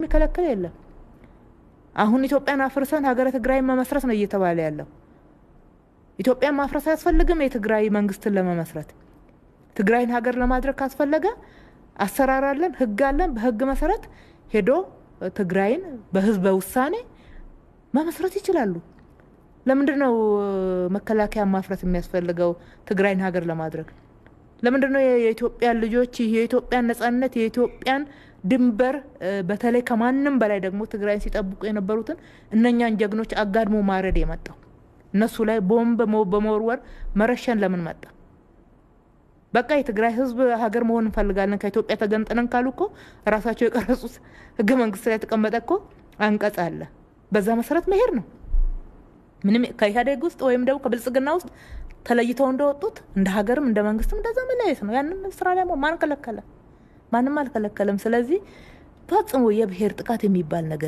የሚከለክል የለም። አሁን ኢትዮጵያን አፍርሰን ሀገረ ትግራይን መመስረት ነው እየተባለ ያለው። ኢትዮጵያን ማፍረስ አያስፈልግም። የትግራይ መንግስትን ለመመስረት ትግራይን ሀገር ለማድረግ ካስፈለገ አሰራር አለን፣ ህግ አለን። በህግ መሰረት ሄዶ ትግራይን በህዝበ ውሳኔ መመስረት ይችላሉ። ለምንድን ነው መከላከያ ማፍረት የሚያስፈልገው ትግራይን ሀገር ለማድረግ? ለምንድን ነው የኢትዮጵያን ልጆች የኢትዮጵያን ነጻነት የኢትዮጵያን ድንበር በተለይ ከማንም በላይ ደግሞ ትግራይን ሲጠብቁ የነበሩትን እነኛን ጀግኖች አጋድሞ ማረድ የመጣው? እነሱ ላይ ቦምብ በመወርወር መረሸን ለምን መጣ? በቃ የትግራይ ህዝብ ሀገር መሆን እንፈልጋለን ከኢትዮጵያ ተገንጥነን ካሉ እኮ ራሳቸው የቀረጹት ህገ መንግስት ላይ የተቀመጠ እኮ አንቀጽ አለ። በዛ መሰረት መሄድ ነው። ምንም ከኢህአዴግ ውስጥ ወይም ደግሞ ከብልጽግና ውስጥ ተለይተው እንደወጡት እንደ ሀገርም እንደ መንግስትም እንደዛ መለያየት ነው። ያንን ስራ ላይ ማን ከለከለ? ማንም አልከለከለም። ስለዚህ ፈጽሞ የብሔር ጥቃት የሚባል ነገር